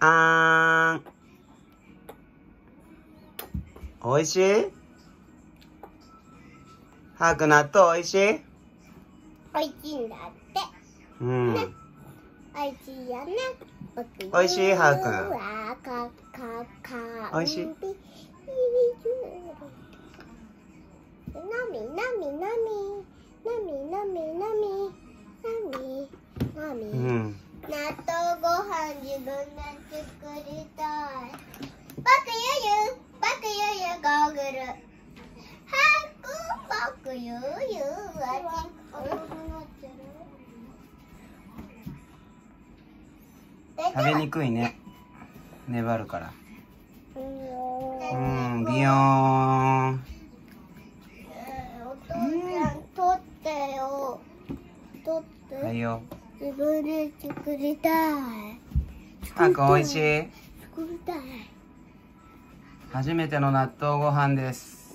あーん。おいしい？はーくん納豆おいしい？おいしいんだって。うん。おいしいよね。おいしい？はーくんおいしい？なみなみなみ。なみなみなみ。なみなみ。うん。納豆ご飯自分で作りたいゴーグルはくバクゆゆあ食べにくいね。粘るから。ううん、ビヨーン。はいよ。自分で作りたいはーくんおい。しい。初めての納豆ご飯です。